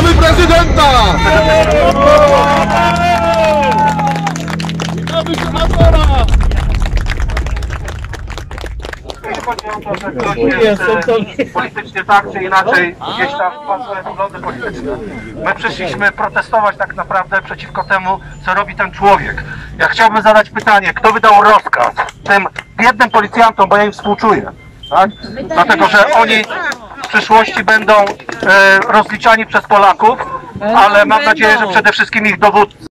Witamy prezydenta! Witamy senatora! Jeśli chodzi o to, że ktoś jest e, politycznie tak czy inaczej gdzieś tam ma swoje poglądy polityczne. My przyszliśmy protestować tak naprawdę przeciwko temu, co robi ten człowiek. Ja chciałbym zadać pytanie, kto wydał rozkaz tym biednym policjantom, bo ja im współczuję, tak? Dlatego, że oni przyszłości będą e, rozliczani przez Polaków, ale mam nadzieję, że przede wszystkim ich dowódcy.